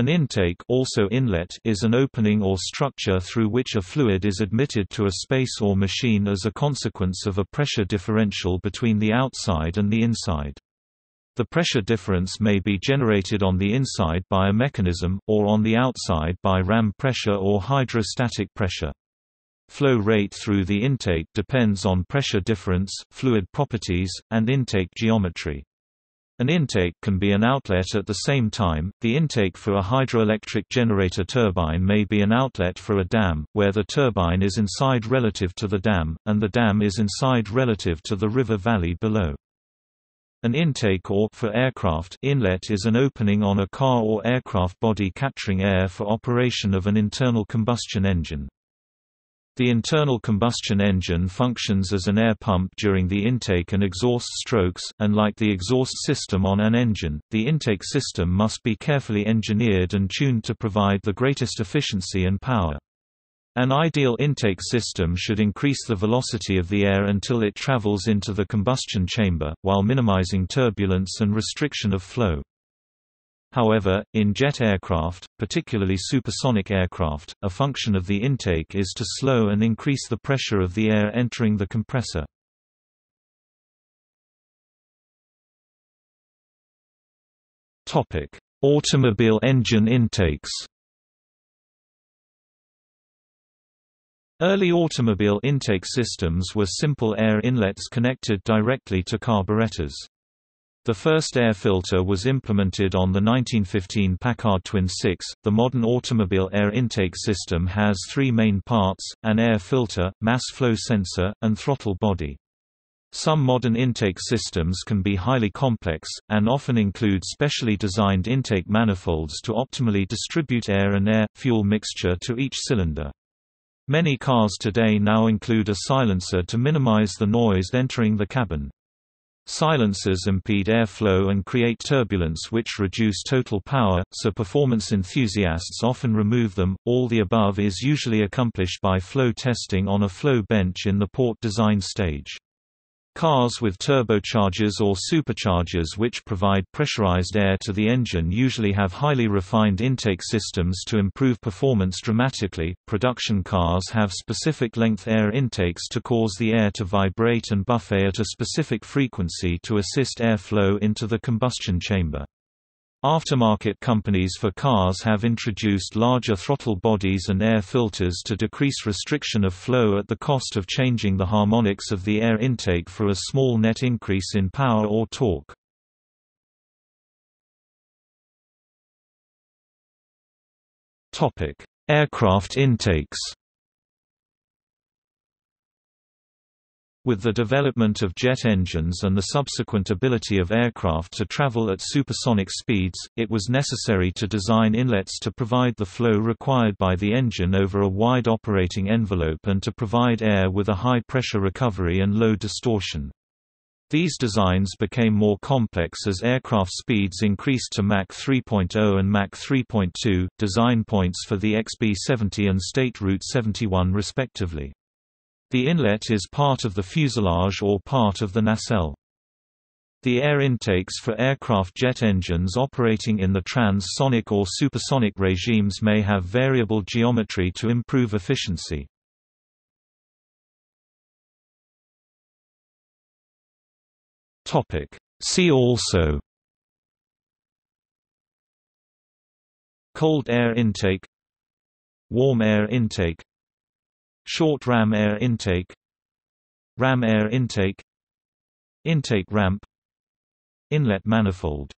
An intake also inlet is an opening or structure through which a fluid is admitted to a space or machine as a consequence of a pressure differential between the outside and the inside. The pressure difference may be generated on the inside by a mechanism, or on the outside by ram pressure or hydrostatic pressure. Flow rate through the intake depends on pressure difference, fluid properties, and intake geometry. An intake can be an outlet at the same time. The intake for a hydroelectric generator turbine may be an outlet for a dam, where the turbine is inside relative to the dam, and the dam is inside relative to the river valley below. An intake or for aircraft inlet is an opening on a car or aircraft body capturing air for operation of an internal combustion engine. The internal combustion engine functions as an air pump during the intake and exhaust strokes, and like the exhaust system on an engine, the intake system must be carefully engineered and tuned to provide the greatest efficiency and power. An ideal intake system should increase the velocity of the air until it travels into the combustion chamber, while minimizing turbulence and restriction of flow. However, in jet aircraft, particularly supersonic aircraft, a function of the intake is to slow and increase the pressure of the air entering the compressor. Topic: Automobile engine intakes Early automobile intake systems were simple air inlets connected directly to carburetors. The first air filter was implemented on the 1915 Packard Twin 6. The modern automobile air intake system has three main parts an air filter, mass flow sensor, and throttle body. Some modern intake systems can be highly complex, and often include specially designed intake manifolds to optimally distribute air and air-fuel mixture to each cylinder. Many cars today now include a silencer to minimize the noise entering the cabin. Silencers impede airflow and create turbulence which reduce total power, so performance enthusiasts often remove them. All the above is usually accomplished by flow testing on a flow bench in the port design stage. Cars with turbochargers or superchargers which provide pressurized air to the engine usually have highly refined intake systems to improve performance dramatically. Production cars have specific length air intakes to cause the air to vibrate and buffet at a specific frequency to assist airflow into the combustion chamber. Aftermarket companies for cars have introduced larger throttle bodies and air filters to decrease restriction of flow at the cost of changing the harmonics of the air intake for a small net increase in power or torque. Aircraft intakes With the development of jet engines and the subsequent ability of aircraft to travel at supersonic speeds, it was necessary to design inlets to provide the flow required by the engine over a wide operating envelope and to provide air with a high pressure recovery and low distortion. These designs became more complex as aircraft speeds increased to Mach 3.0 and Mach 3.2, design points for the XB-70 and State Route 71 respectively. The inlet is part of the fuselage or part of the nacelle. The air intakes for aircraft jet engines operating in the trans-sonic or supersonic regimes may have variable geometry to improve efficiency. See also Cold air intake Warm air intake Short ram air intake. Ram air intake. Intake ramp. Inlet manifold